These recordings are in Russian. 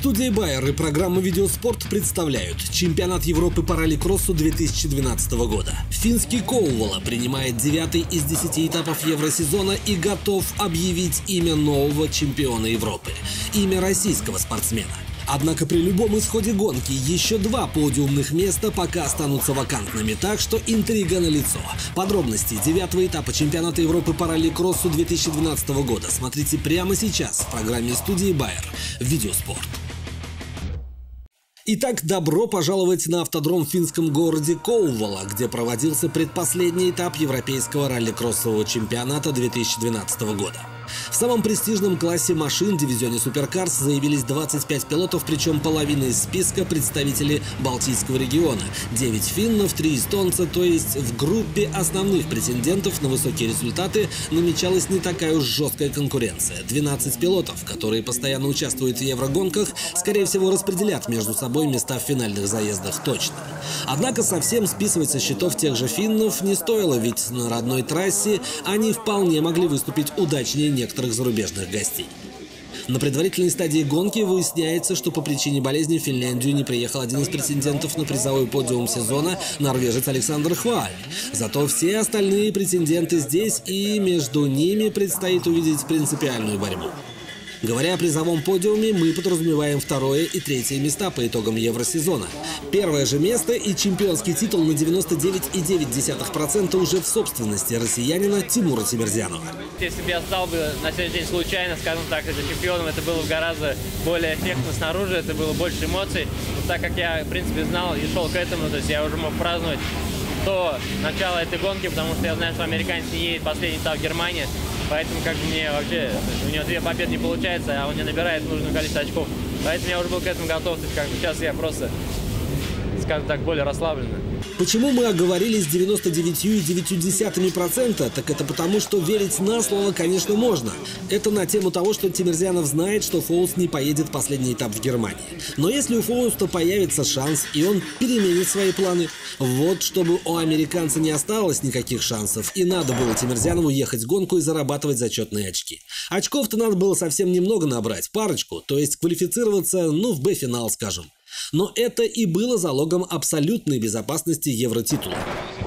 Студия Байер и программа «Видеоспорт» представляют чемпионат Европы по ралли-кроссу 2012 года. Финский Коувола принимает девятый из десяти этапов евросезона и готов объявить имя нового чемпиона Европы. Имя российского спортсмена. Однако при любом исходе гонки еще два подиумных места пока останутся вакантными, так что интрига на лицо. Подробности девятого этапа чемпионата Европы по ралли-кроссу 2012 года смотрите прямо сейчас в программе студии Байер «Видеоспорт». Итак, добро пожаловать на автодром в финском городе Коувала, где проводился предпоследний этап европейского ралли-кроссового чемпионата 2012 года. В самом престижном классе машин дивизионе Суперкарс заявились 25 пилотов, причем половина из списка представители Балтийского региона. 9 финнов, 3 эстонца, то есть в группе основных претендентов на высокие результаты намечалась не такая уж жесткая конкуренция. 12 пилотов, которые постоянно участвуют в еврогонках, скорее всего распределят между собой места в финальных заездах точно. Однако совсем списывать со счетов тех же финнов не стоило, ведь на родной трассе они вполне могли выступить удачнее некоторых зарубежных гостей. На предварительной стадии гонки выясняется, что по причине болезни в Финляндию не приехал один из претендентов на призовой подиум сезона – норвежец Александр Хваль. Зато все остальные претенденты здесь, и между ними предстоит увидеть принципиальную борьбу. Говоря о призовом подиуме, мы подразумеваем второе и третье места по итогам Евросезона. Первое же место и чемпионский титул на 99,9% уже в собственности россиянина Тимура Тимирзянова. Если бы я стал бы на сегодняшний день случайно, скажем так, за чемпионом, это было гораздо более эффектно снаружи, это было больше эмоций. Но так как я, в принципе, знал и шел к этому, то есть я уже мог праздновать до начала этой гонки, потому что я знаю, что американец не едет последний этап в Германии. Поэтому как мне вообще, у него две победы не получается, а он не набирает нужное количество очков. Поэтому я уже был к этому готов. То есть, как бы сейчас я просто, скажем так, более расслабленный. Почему мы оговорились 99,9%? Так это потому, что верить на слово, конечно, можно. Это на тему того, что Тимирзянов знает, что Фоуст не поедет последний этап в Германии. Но если у Фоуста появится шанс, и он переменит свои планы, вот чтобы у американца не осталось никаких шансов, и надо было Тимирзянову ехать гонку и зарабатывать зачетные очки. Очков-то надо было совсем немного набрать, парочку, то есть квалифицироваться, ну, в Б-финал, скажем. Но это и было залогом абсолютной безопасности евротитула.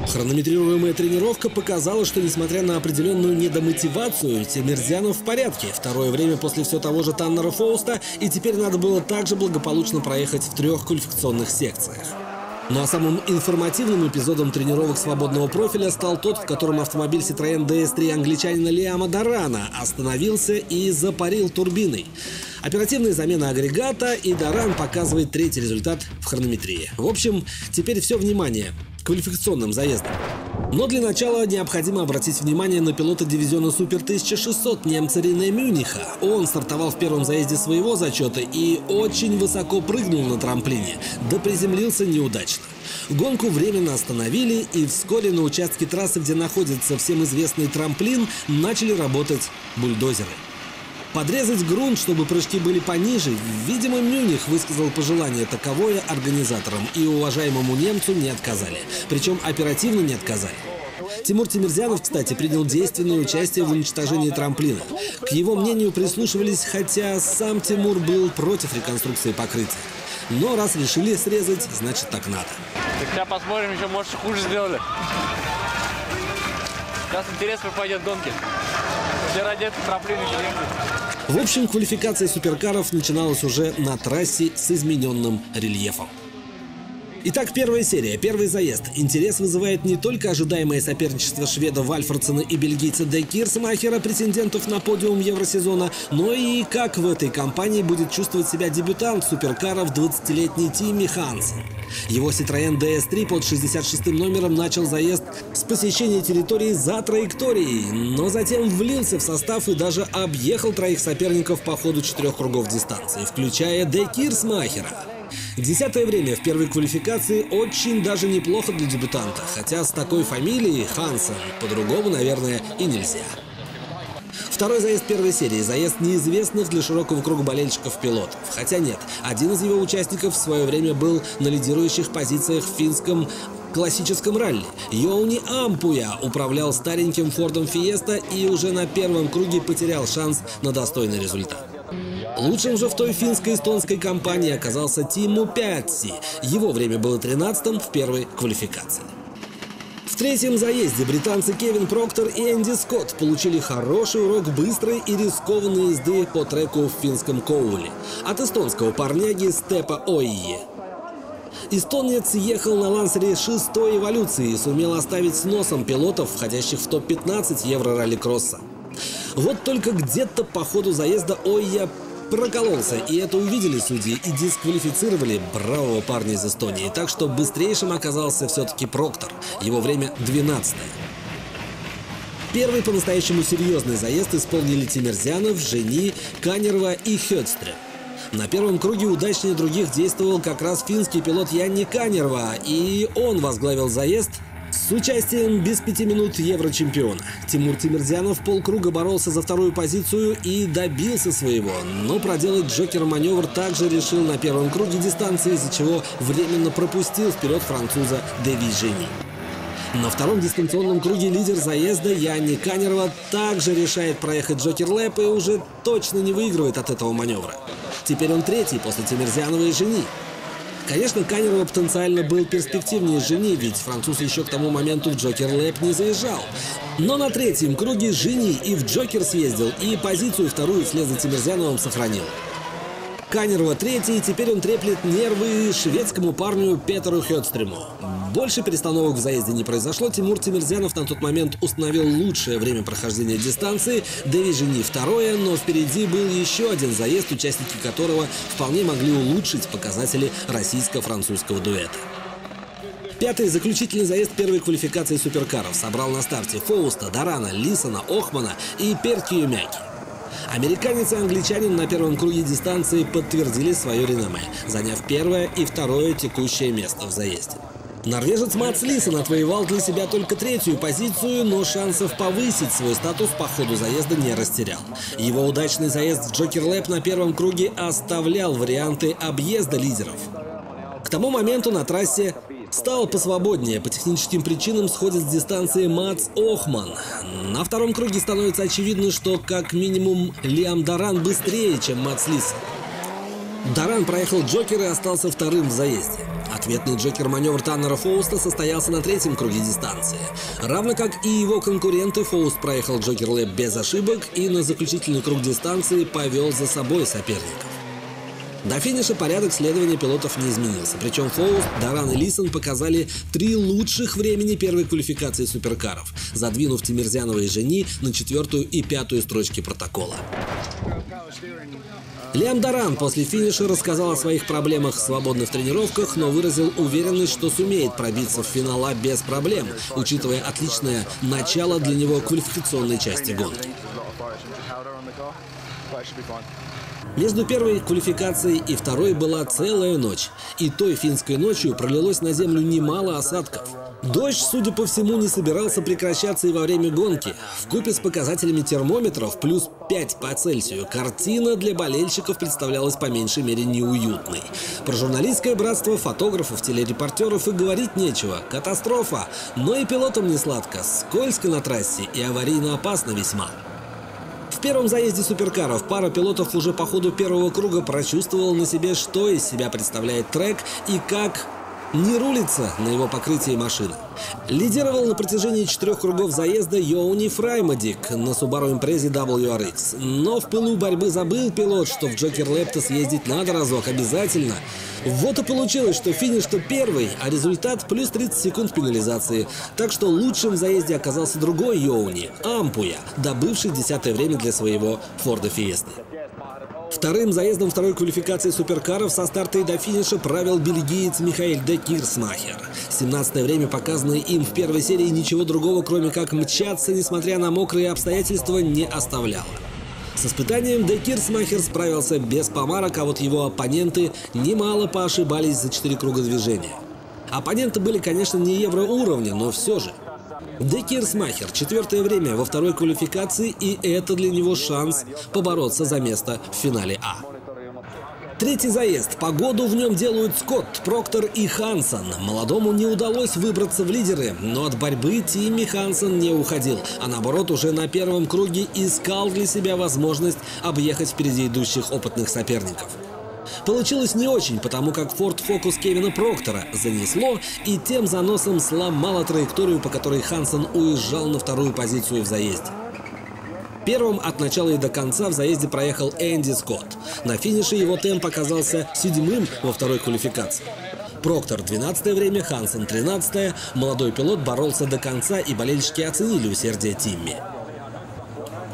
Хронометрируемая тренировка показала, что несмотря на определенную недомотивацию, Тимирзянов в порядке. Второе время после все того же Таннера Фоуста, и теперь надо было также благополучно проехать в трех квалификационных секциях. Ну а самым информативным эпизодом тренировок свободного профиля стал тот, в котором автомобиль Citroёn DS3 англичанина Лиама Дарана остановился и запарил турбиной. Оперативная замена агрегата, и Даран показывает третий результат в хронометрии. В общем, теперь все внимание квалификационным заездам. Но для начала необходимо обратить внимание на пилота дивизиона Супер 1600 немца Рене Мюниха. Он стартовал в первом заезде своего зачета и очень высоко прыгнул на трамплине, да приземлился неудачно. Гонку временно остановили, и вскоре на участке трассы, где находится всем известный трамплин, начали работать бульдозеры. Подрезать грунт, чтобы прыжки были пониже, видимо, Мюних высказал пожелание таковое организаторам, и уважаемому немцу не отказали. Причем оперативно не отказали. Тимур Тимирзянов, кстати, принял действенное участие в уничтожении трамплина. К его мнению прислушивались, хотя сам Тимур был против реконструкции покрытия. Но раз решили срезать, значит так надо. Сейчас посмотрим, еще может хуже сделали. Сейчас интересно пойдет гонки. Все ради этого трамплина еще не в общем, квалификация суперкаров начиналась уже на трассе с измененным рельефом. Итак, первая серия, первый заезд. Интерес вызывает не только ожидаемое соперничество шведа Вальфордсона и бельгийца Де Кирсмахера, претендентов на подиум Евросезона, но и как в этой компании будет чувствовать себя дебютант суперкаров 20-летний Тимми Хансен. Его Citroёn DS3 под 66 номером начал заезд с посещения территории за траекторией, но затем влился в состав и даже объехал троих соперников по ходу четырех кругов дистанции, включая Де Кирсмахера. Десятое время в первой квалификации очень даже неплохо для дебютанта, хотя с такой фамилией Хансен по-другому, наверное, и нельзя. Второй заезд первой серии – заезд неизвестных для широкого круга болельщиков пилотов. Хотя нет, один из его участников в свое время был на лидирующих позициях в финском классическом ралли. Йоуни Ампуя управлял стареньким Фордом Фиеста и уже на первом круге потерял шанс на достойный результат. Лучшим же в той финско-эстонской компании оказался Тиму Пятси. Его время было 13-м в первой квалификации. В третьем заезде британцы Кевин Проктор и Энди Скотт получили хороший урок быстрой и рискованной езды по треку в финском Коуле от эстонского парняги Степа Ойе. Эстонец ехал на лансере шестой эволюции и сумел оставить с носом пилотов, входящих в топ-15 Евро ралли-кросса. Вот только где-то по ходу заезда Ойя прокололся, и это увидели судьи и дисквалифицировали бравого парня из Эстонии, так что быстрейшим оказался все-таки Проктор. Его время 12 -е. Первый по-настоящему серьезный заезд исполнили Тимирзянов, Жени, Канерва и Хёдстрем. На первом круге удачнее других действовал как раз финский пилот Янни Канерва, и он возглавил заезд участием без пяти минут еврочемпиона. Тимур Тимирзянов полкруга боролся за вторую позицию и добился своего, но проделать Джокер-маневр также решил на первом круге дистанции, из-за чего временно пропустил вперед француза Деви Жени. На втором дистанционном круге лидер заезда Янни Канерова также решает проехать Джокер Лэп и уже точно не выигрывает от этого маневра. Теперь он третий после Тимирзянова и Жени. Конечно, Канерова потенциально был перспективнее Жени, ведь француз еще к тому моменту в Джокер Лэп не заезжал. Но на третьем круге Жени и в Джокер съездил, и позицию вторую вслед за Тимирзяновым сохранил. Канерова третий, теперь он треплет нервы шведскому парню Петеру Хёдстрему. Больше перестановок в заезде не произошло. Тимур Тимирзянов на тот момент установил лучшее время прохождения дистанции. Дэви Жени второе, но впереди был еще один заезд, участники которого вполне могли улучшить показатели российско-французского дуэта. Пятый заключительный заезд первой квалификации суперкаров собрал на старте Фоуста, Дарана, Лисона, Охмана и Перки Юмяки. Американец и англичанин на первом круге дистанции подтвердили свое реноме, заняв первое и второе текущее место в заезде. Норвежец Мац Лисон отвоевал для себя только третью позицию, но шансов повысить свой статус по ходу заезда не растерял. Его удачный заезд в Джокер Лэп на первом круге оставлял варианты объезда лидеров. К тому моменту на трассе Стал посвободнее, по техническим причинам сходит с дистанции Мац Охман. На втором круге становится очевидно, что как минимум Лиам Даран быстрее, чем Мац Лис. Даран проехал Джокер и остался вторым в заезде. Ответный Джокер-маневр Таннера Фоуста состоялся на третьем круге дистанции. Равно как и его конкуренты, Фоуст проехал Джокер Лэп без ошибок и на заключительный круг дистанции повел за собой соперников. До финиша порядок следования пилотов не изменился. Причем Фоуст, Даран и Лисон показали три лучших времени первой квалификации суперкаров, задвинув Тимирзянова и Жени на четвертую и пятую строчки протокола. Лиам Даран после финиша рассказал о своих проблемах в свободных тренировках, но выразил уверенность, что сумеет пробиться в финал А без проблем, учитывая отличное начало для него квалификационной части гонки. Между первой квалификацией и второй была целая ночь. И той финской ночью пролилось на землю немало осадков. Дождь, судя по всему, не собирался прекращаться и во время гонки. В купе с показателями термометров плюс 5 по Цельсию картина для болельщиков представлялась по меньшей мере неуютной. Про журналистское братство фотографов, телерепортеров и говорить нечего. Катастрофа. Но и пилотам не сладко. Скользко на трассе и аварийно опасно весьма. Первом заезде суперкаров пара пилотов уже по ходу первого круга прочувствовала на себе, что из себя представляет трек и как не рулится на его покрытии машина. Лидировал на протяжении четырех кругов заезда Йоуни Фраймадик на Subaru Impreza WRX. Но в пылу борьбы забыл пилот, что в Джокер Лепто съездить надо разок обязательно. Вот и получилось, что финиш-то первый, а результат плюс 30 секунд пенализации. Так что лучшим в заезде оказался другой Йоуни, Ампуя, добывший десятое время для своего Форда Фиесты. Вторым заездом второй квалификации суперкаров со старта и до финиша правил бельгиец Михаил де Кирсмахер. 17 время, показанное им в первой серии, ничего другого, кроме как мчаться, несмотря на мокрые обстоятельства, не оставляло. С испытанием Де Кирсмахер справился без помарок, а вот его оппоненты немало поошибались за 4 круга движения. Оппоненты были, конечно, не евроуровня, но все же. Декирсмахер. Четвертое время во второй квалификации, и это для него шанс побороться за место в финале А. Третий заезд. Погоду в нем делают Скотт, Проктор и Хансон. Молодому не удалось выбраться в лидеры, но от борьбы Тимми Хансон не уходил, а наоборот уже на первом круге искал для себя возможность объехать впереди идущих опытных соперников. Получилось не очень, потому как Ford Focus Кевина Проктора занесло и тем заносом сломало траекторию, по которой Хансон уезжал на вторую позицию в заезде. Первым от начала и до конца в заезде проехал Энди Скотт. На финише его темп оказался седьмым во второй квалификации. Проктор 12 время, Хансен 13 Молодой пилот боролся до конца, и болельщики оценили усердие Тимми.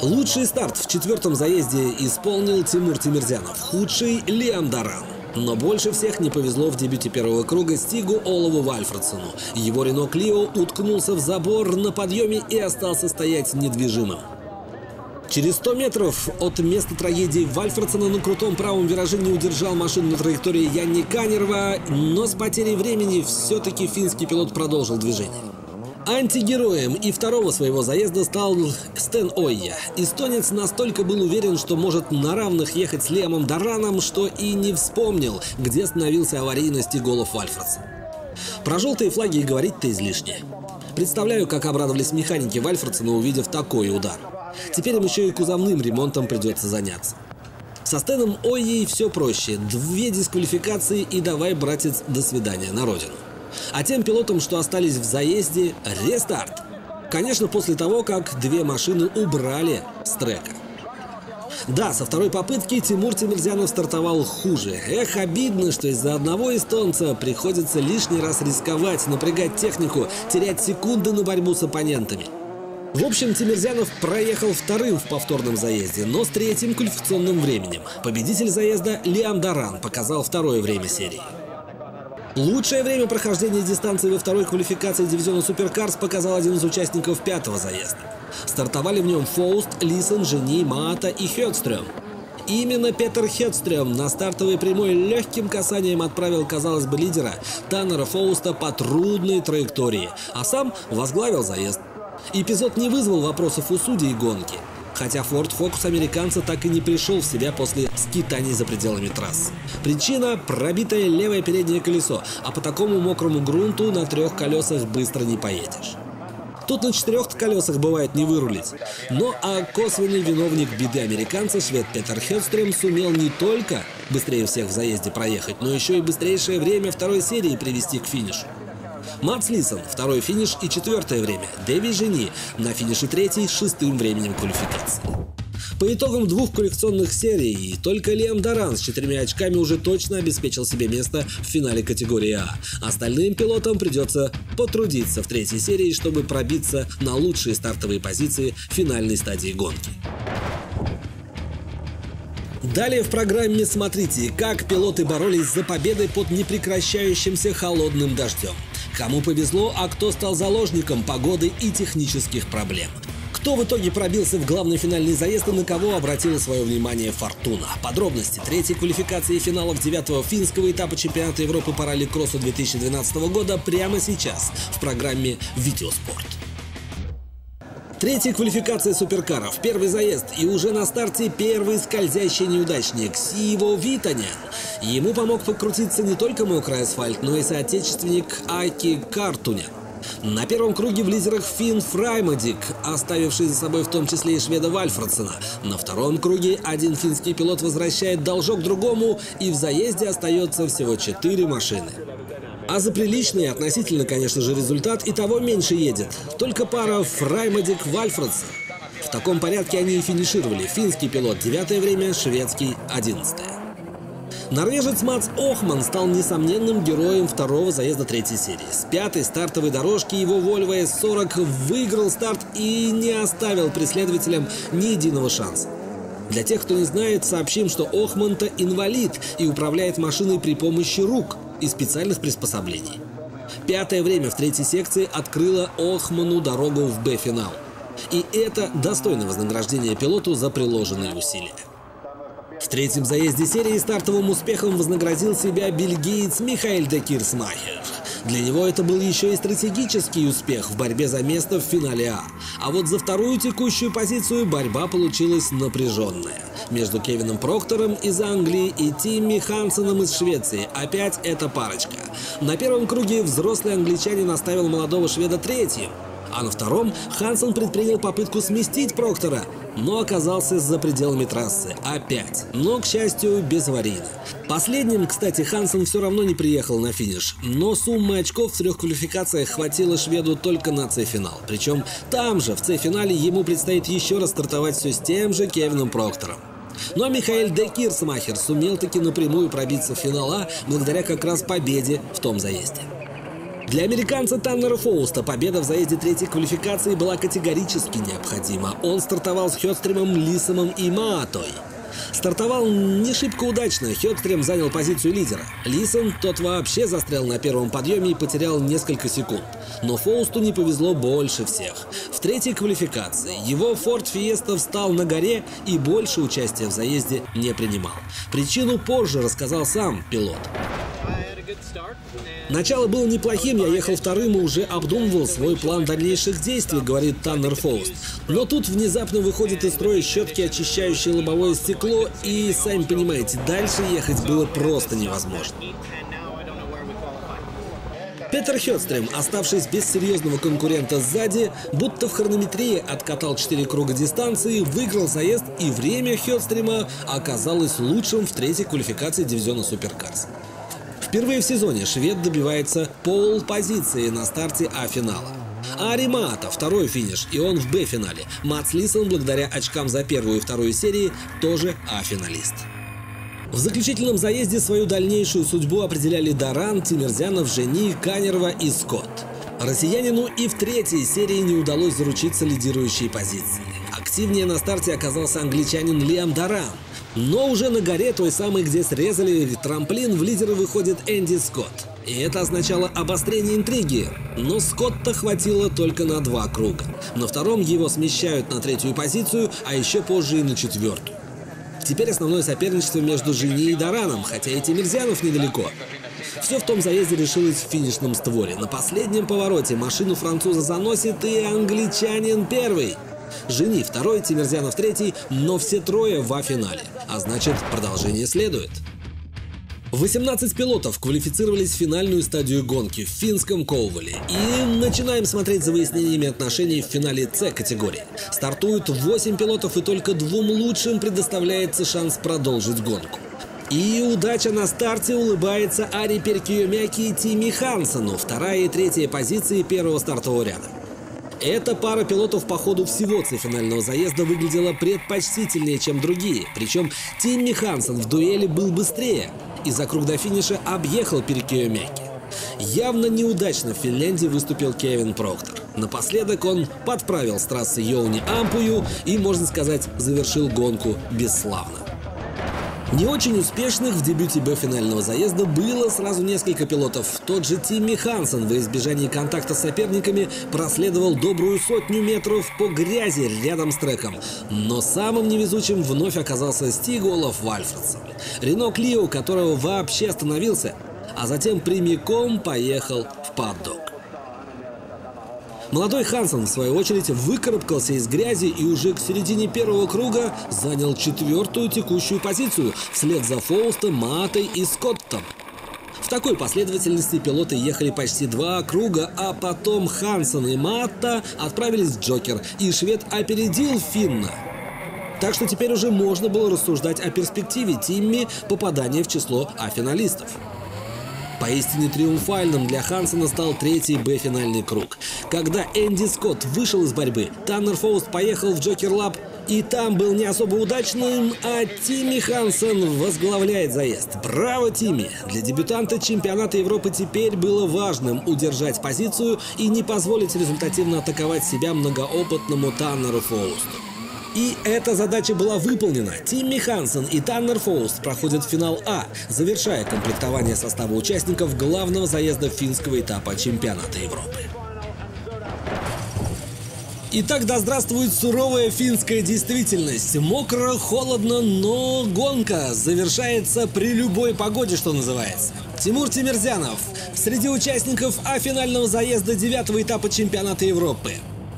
Лучший старт в четвертом заезде исполнил Тимур Тимирзянов, худший – Лиам Даран. Но больше всех не повезло в дебюте первого круга Стигу Олову Вальфредсону. Его Рено Клио уткнулся в забор на подъеме и остался стоять недвижимым. Через 100 метров от места трагедии Вальфредсона на крутом правом вираже не удержал машину на траектории Янни Канерва, но с потерей времени все-таки финский пилот продолжил движение. Антигероем и второго своего заезда стал Стэн Ойя. Эстонец настолько был уверен, что может на равных ехать с Лемом Дараном, что и не вспомнил, где становился аварийности голов Вальфредса. Про желтые флаги и говорить-то излишне. Представляю, как обрадовались механики Вальфредсона, увидев такой удар. Теперь им еще и кузовным ремонтом придется заняться. Со Стэном Ойей все проще. Две дисквалификации и давай, братец, до свидания на родину. А тем пилотам, что остались в заезде, рестарт. Конечно, после того, как две машины убрали с трека. Да, со второй попытки Тимур Тимирзянов стартовал хуже. Эх, обидно, что из-за одного эстонца приходится лишний раз рисковать, напрягать технику, терять секунды на борьбу с оппонентами. В общем, Тимирзянов проехал вторым в повторном заезде, но с третьим квалификационным временем. Победитель заезда Лиам Даран показал второе время серии. Лучшее время прохождения дистанции во второй квалификации дивизиона Суперкарс показал один из участников пятого заезда. Стартовали в нем Фоуст, Лисен, Жени, Маата и Хедстрём. Именно Петер Хедстрём на стартовой прямой легким касанием отправил, казалось бы, лидера Таннера Фоуста по трудной траектории, а сам возглавил заезд. Эпизод не вызвал вопросов у судей гонки, хотя Ford Focus американца так и не пришел в себя после скитаний за пределами трасс. Причина – пробитое левое переднее колесо, а по такому мокрому грунту на трех колесах быстро не поедешь. Тут на четырех колесах бывает не вырулить. Но а косвенный виновник беды американца, швед Петер Хедстрем, сумел не только быстрее всех в заезде проехать, но еще и быстрейшее время второй серии привести к финишу. Матс Лисон – второй финиш и четвертое время. Дэви Жени на финише третий с шестым временем квалификации. По итогам двух коллекционных серий, только Лиам Даран с четырьмя очками уже точно обеспечил себе место в финале категории А. Остальным пилотам придется потрудиться в третьей серии, чтобы пробиться на лучшие стартовые позиции финальной стадии гонки. Далее в программе смотрите, как пилоты боролись за победы под непрекращающимся холодным дождем. Кому повезло, а кто стал заложником погоды и технических проблем. Кто в итоге пробился в главный финальный заезд и на кого обратила свое внимание Фортуна? Подробности третьей квалификации финалов девятого финского этапа чемпионата Европы по ралли-кроссу 2012 года прямо сейчас в программе «Видеоспорт». Третья квалификация суперкаров, первый заезд и уже на старте первый скользящий неудачник Сиво Витанен. Ему помог покрутиться не только мокрый асфальт, но и соотечественник Аки Картуня. На первом круге в лидерах Финн Фраймадик, оставивший за собой в том числе и шведа Вальфредсона. На втором круге один финский пилот возвращает должок другому, и в заезде остается всего четыре машины. А за приличный относительно, конечно же, результат и того меньше едет. Только пара Фраймадик Вальфредсон. В таком порядке они и финишировали. Финский пилот девятое время, шведский одиннадцатое. Норвежец Мац Охман стал несомненным героем второго заезда третьей серии. С пятой стартовой дорожки его Volvo S40 выиграл старт и не оставил преследователям ни единого шанса. Для тех, кто не знает, сообщим, что Охман-то инвалид и управляет машиной при помощи рук – и специальных приспособлений. Пятое время в третьей секции открыло Охману дорогу в Б-финал. И это достойное вознаграждение пилоту за приложенные усилия. В третьем заезде серии стартовым успехом вознаградил себя бельгиец Михаил де Кирсмахер. Для него это был еще и стратегический успех в борьбе за место в финале А. А вот за вторую текущую позицию борьба получилась напряженная. Между Кевином Проктором из Англии и Тимми Хансеном из Швеции. Опять эта парочка. На первом круге взрослый англичанин оставил молодого шведа третьим. А на втором Хансен предпринял попытку сместить Проктора, но оказался за пределами трассы. Опять. Но, к счастью, безаварийно. Последним, кстати, Хансен все равно не приехал на финиш. Но суммы очков в трех квалификациях хватило шведу только на С-финал. Причем там же, в С-финале, ему предстоит еще раз стартовать все с тем же Кевином Проктором. Но Михаил Де Кирсмахер сумел таки напрямую пробиться в финал А благодаря как раз победе в том заезде. Для американца Таннера Фоуста победа в заезде третьей квалификации была категорически необходима. Он стартовал с Хёдстримом, Лисомом и Маатой. Стартовал не шибко удачно, Хёдстрем занял позицию лидера. Лисон, тот вообще застрял на первом подъеме и потерял несколько секунд. Но Фоусту не повезло больше всех. В третьей квалификации его Ford Fiesta встал на горе и больше участия в заезде не принимал. Причину позже рассказал сам пилот. Начало было неплохим, я ехал вторым и уже обдумывал свой план дальнейших действий, говорит Таннер Фоуст. Но тут внезапно выходит из строя щетки, очищающие лобовое стекло, и, сами понимаете, дальше ехать было просто невозможно. Петер Хёдстрем, оставшись без серьезного конкурента сзади, будто в хронометрии откатал 4 круга дистанции, выиграл заезд и время Хёдстрема оказалось лучшим в третьей квалификации дивизиона Суперкарс. Впервые в сезоне швед добивается пол-позиции на старте А-финала. Ари Маата – второй финиш, и он в Б-финале. Мац Лисон, благодаря очкам за первую и вторую серии, тоже А-финалист. В заключительном заезде свою дальнейшую судьбу определяли Даран, Тимирзянов, Жени, Канерва и Скотт. Россиянину и в третьей серии не удалось заручиться лидирующей позицией. Активнее на старте оказался англичанин Лиам Даран. Но уже на горе, той самой, где срезали трамплин, в лидеры выходит Энди Скотт. И это означало обострение интриги. Но Скотта хватило только на два круга. На втором его смещают на третью позицию, а еще позже и на четвертую. Теперь основное соперничество между Жени и Дараном, хотя и Тимирзянов недалеко. Все в том заезде решилось в финишном створе. На последнем повороте машину француза заносит и англичанин первый. Жени второй, Тимирзянов третий, но все трое в финале. А значит, продолжение следует. 18 пилотов квалифицировались в финальную стадию гонки в финском Коувале. И начинаем смотреть за выяснениями отношений в финале С категории. Стартуют 8 пилотов и только двум лучшим предоставляется шанс продолжить гонку. И удача на старте улыбается Ари Перкиомяки и Тимми Хансону, вторая и третья позиции первого стартового ряда. Эта пара пилотов по ходу всего финального заезда выглядела предпочтительнее, чем другие. Причем Тимми Хансен в дуэли был быстрее и за круг до финиша объехал Перекиомяки. Явно неудачно в Финляндии выступил Кевин Проктор. Напоследок он подправил с трассы Йоуни Ампую и, можно сказать, завершил гонку бесславно. Не очень успешных в дебюте Б-финального заезда было сразу несколько пилотов. Тот же Тимми Хансен во избежании контакта с соперниками проследовал добрую сотню метров по грязи рядом с треком. Но самым невезучим вновь оказался Стиг Олаф Вальфредсон. Рено Клио, которого вообще остановился, а затем прямиком поехал в паддок. Молодой Хансен, в свою очередь, выкарабкался из грязи и уже к середине первого круга занял четвертую текущую позицию, вслед за Фоустом, Матой и Скоттом. В такой последовательности пилоты ехали почти два круга, а потом Хансен и Матта отправились в Джокер, и швед опередил Финна. Так что теперь уже можно было рассуждать о перспективе Тимми попадания в число А-финалистов. Поистине триумфальным для Хансена стал третий Б-финальный круг. Когда Энди Скотт вышел из борьбы, Таннер Фоуст поехал в Joker Lap и там был не особо удачным, а Тимми Хансен возглавляет заезд. Браво, Тимми! Для дебютанта чемпионата Европы теперь было важным удержать позицию и не позволить результативно атаковать себя многоопытному Таннеру Фоусту. И эта задача была выполнена. Тимми Хансен и Таннер Фоуст проходят финал А, завершая комплектование состава участников главного заезда финского этапа чемпионата Европы. Итак, да здравствует суровая финская действительность. Мокро, холодно, но гонка завершается при любой погоде, что называется. Тимур Тимирзянов среди участников А финального заезда девятого этапа чемпионата Европы.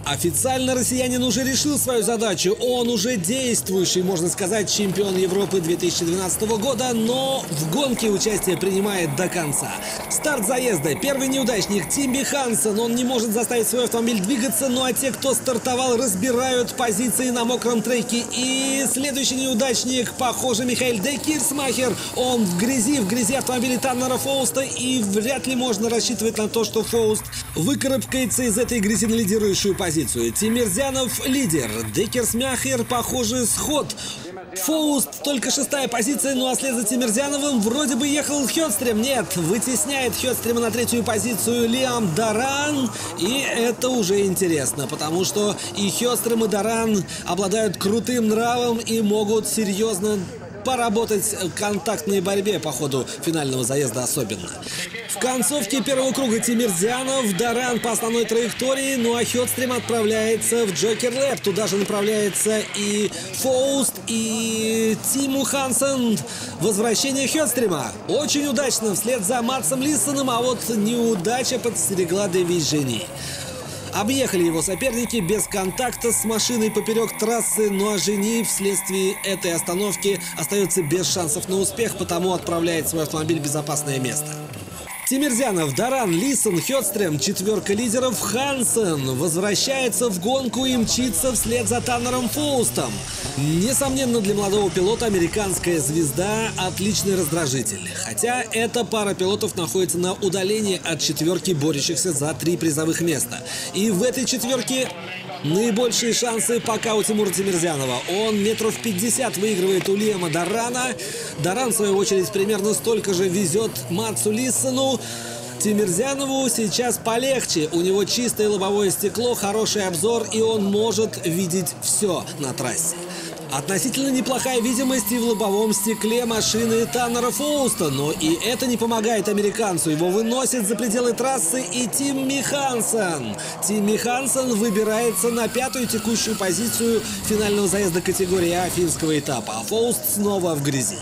Официально россиянин уже решил свою задачу. Он уже действующий, можно сказать, чемпион Европы 2012 года, но в гонке участие принимает до конца. Старт заезда. Первый неудачник Тимби Хансен. Он не может заставить свой автомобиль двигаться, ну а те, кто стартовал, разбирают позиции на мокром треке. И следующий неудачник, похоже, Михаил Декирсмахер. Он в грязи, в грязи автомобиля Таннера Фоуста, и вряд ли можно рассчитывать на то, что Фоуст выкарабкается из этой грязи на лидирующую позицию позицию. Тимирзянов лидер. Декерсмяхер, похоже, сход. Фоуст только шестая позиция, ну а след за Тимирзяновым вроде бы ехал Хёдстрем. Нет, вытесняет Хёдстрема на третью позицию Лиам Даран. И это уже интересно, потому что и Хёдстрем, и Даран обладают крутым нравом и могут серьезно поработать в контактной борьбе по ходу финального заезда особенно. В концовке первого круга Тимирзянов, Даран по основной траектории, ну а Хёдстрим отправляется в Джокер Лэп. Туда же направляется и Фоуст, и Тиму Хансен. Возвращение Хёдстрима. Очень удачно вслед за Матсом Лиссоном, а вот неудача подстерегла Дэви Жени. Объехали его соперники без контакта с машиной поперек трассы, а Жени вследствие этой остановки остается без шансов на успех, потому отправляет свой автомобиль в безопасное место. Тимирзянов, Даран, Лисон, Хёдстрем, четверка лидеров Хансен возвращается в гонку и мчится вслед за Таннером Фоустом. Несомненно, для молодого пилота американская звезда – отличный раздражитель. Хотя эта пара пилотов находится на удалении от четверки, борющихся за три призовых места. И в этой четверке Наибольшие шансы пока у Тимура Тимирзянова. Он метров 50 выигрывает у Лема Дарана. Даран, в свою очередь, примерно столько же везет Мацу Лиссону. Тимирзянову сейчас полегче. У него чистое лобовое стекло, хороший обзор, и он может видеть все на трассе. Относительно неплохая видимость и в лобовом стекле машины Таннера Фоуста, но и это не помогает американцу. Его выносит за пределы трассы и Тим Михансон. Тим Михансон выбирается на пятую текущую позицию финального заезда категории А финского этапа, а Фоуст снова в грязи.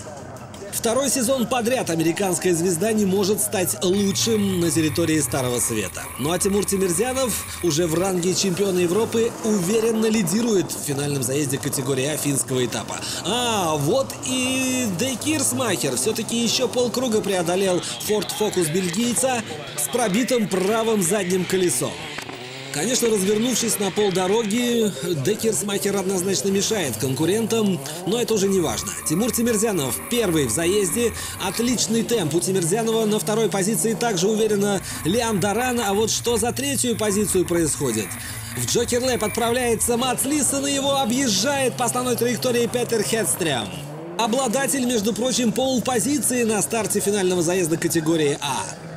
Второй сезон подряд американская звезда не может стать лучшим на территории Старого Света. Ну а Тимур Тимерзянов уже в ранге чемпиона Европы уверенно лидирует в финальном заезде категории А финского этапа. А, вот и Декерсмахер все-таки еще полкруга преодолел Ford Focus бельгийца с пробитым правым задним колесом. Конечно, развернувшись на полдороги, Декерсмахер однозначно мешает конкурентам, но это уже не важно. Тимур Тимирзянов первый в заезде, отличный темп у Тимирзянова, на второй позиции также уверенно Лиам Даран, а вот что за третью позицию происходит? В Джокер Лэп отправляется Мац Лисон и его объезжает по основной траектории Петер Хедстрем. Обладатель, между прочим, полпозиции на старте финального заезда категории А.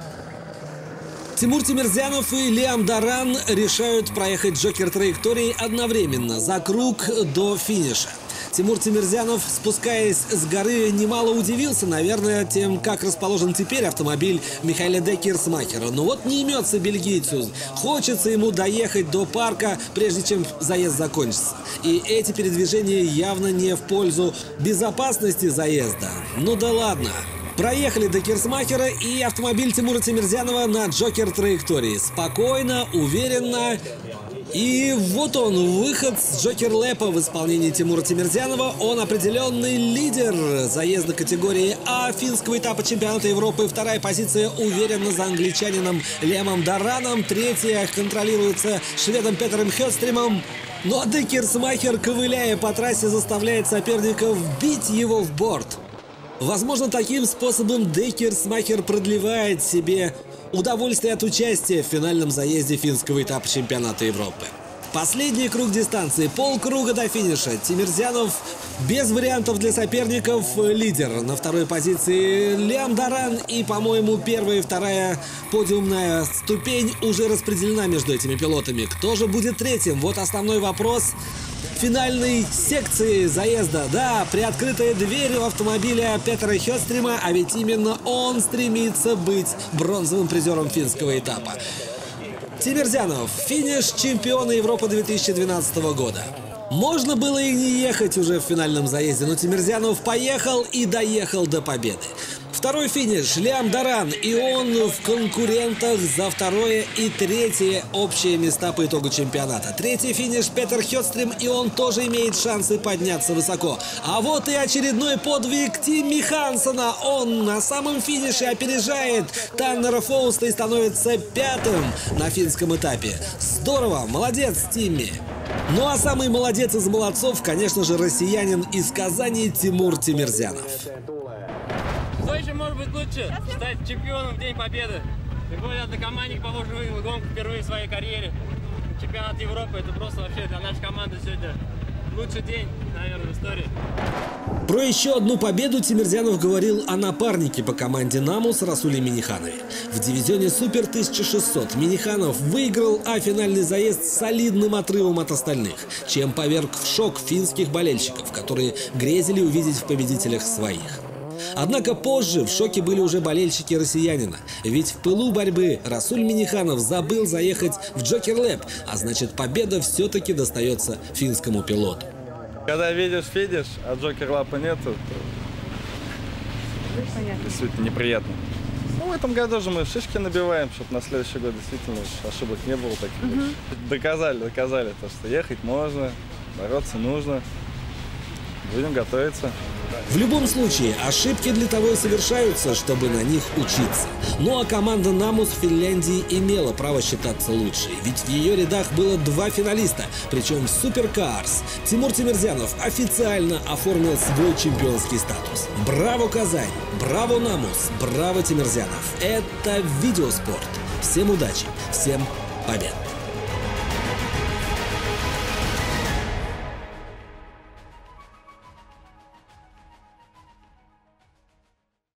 Тимур Тимирзянов и Лиам Даран решают проехать Джокер траектории одновременно за круг до финиша. Тимур Тимирзянов, спускаясь с горы, немало удивился, наверное, тем, как расположен теперь автомобиль Михаила Деккерсмахера. Но вот не имется бельгийцу. Хочется ему доехать до парка, прежде чем заезд закончится. И эти передвижения явно не в пользу безопасности заезда. Ну да ладно. Проехали до Кирсмахера и автомобиль Тимура Тимирзянова на Джокер траектории. Спокойно, уверенно. И вот он, выход с Joker Lap а в исполнении Тимура Тимерзянова. Он определенный лидер заезда категории А финского этапа чемпионата Европы. Вторая позиция уверенно за англичанином Лиамом Дораном. Третья контролируется шведом Петером Хедстрёмом. Ну а Декерсмахер, ковыляя по трассе, заставляет соперников бить его в борт. Возможно, таким способом Декерсмахер продлевает себе удовольствие от участия в финальном заезде финского этапа чемпионата Европы. Последний круг дистанции, полкруга до финиша. Тимирзянов без вариантов для соперников лидер. На второй позиции Лиам Даран и, по-моему, первая и вторая подиумная ступень уже распределена между этими пилотами. Кто же будет третьим? Вот основной вопрос финальной секции заезда. Да, приоткрытая дверь у автомобиля Петра Хёстрима, а ведь именно он стремится быть бронзовым призером финского этапа. Тимирзянов, финиш чемпиона Европы 2012 года. Можно было и не ехать уже в финальном заезде, но Тимирзянов поехал и доехал до победы. Второй финиш Лиам Даран, и он в конкурентах за второе и третье общие места по итогу чемпионата. Третий финиш Петер Хёдстрим, и он тоже имеет шансы подняться высоко. А вот и очередной подвиг Тимми Хансона. Он на самом финише опережает Таннера Фоуста и становится пятым на финском этапе. Здорово, молодец, Тимми. Ну а самый молодец из молодцов, конечно же, россиянин из Казани Тимур Тимирзянов. Быть лучше? Стать чемпионом в День Победы. Тем более однокомандник, выиграл гонку впервые в своей карьере. Чемпионат Европы это просто вообще для нашей команды сегодня лучший день, наверное, в истории. Про еще одну победу Тимирзянов говорил о напарнике по команде «Намус» Расуле Миниханове. В дивизионе «Супер 1600» Миниханов выиграл, а финальный заезд солидным отрывом от остальных, чем поверг в шок финских болельщиков, которые грезили увидеть в победителях своих. Однако позже в шоке были уже болельщики россиянина. Ведь в пылу борьбы Расуль Миниханов забыл заехать в Джокер Лэп, а значит победа все-таки достается финскому пилоту. Когда видишь финиш, а Джокер Лапа нету, то действительно неприятно. Ну, в этом году же мы шишки набиваем, чтобы на следующий год действительно ошибок не было таких. Угу. Доказали, доказали то, что ехать можно, бороться нужно. Будем готовиться. В любом случае, ошибки для того и совершаются, чтобы на них учиться. Ну а команда «Намус» в Финляндии имела право считаться лучшей, ведь в ее рядах было два финалиста, причем «Суперкарс». Тимур Тимирзянов официально оформил свой чемпионский статус. Браво, Казань! Браво, «Намус», Браво, Тимирзянов! Это видеоспорт. Всем удачи, всем побед!